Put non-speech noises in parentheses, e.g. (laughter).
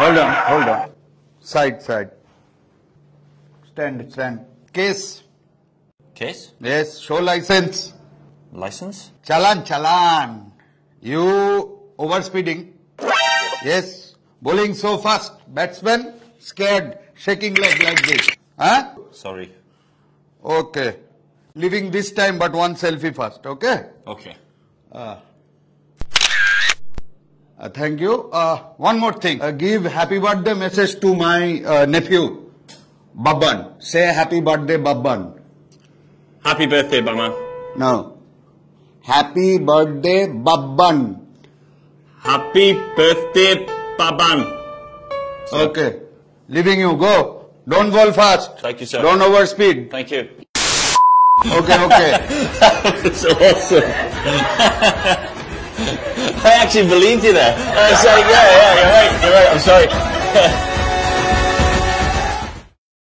Hold on, hold on. Side, side. Stand, stand. Case. Case? Yes, show license. License? Chalan, chalan. You overspeeding. Yes. Bowling so fast. Batsman scared, shaking leg like this. Huh? Sorry. Okay. Leaving this time, but one selfie first. Okay. Okay. Uh, thank you. Uh, one more thing. Uh, give happy birthday message to my uh, nephew, Babban. Say happy birthday, Babban. Happy birthday, Bama. No. Happy birthday, Babban. Happy birthday, Baban. Okay. Leaving you. Go. Don't bowl fast. Thank you, sir. Don't overspeed. Thank you. Okay, okay. (laughs) That's awesome. (laughs) I actually believed you there. I was like, yeah, yeah, you're right, you're right, I'm sorry. (laughs)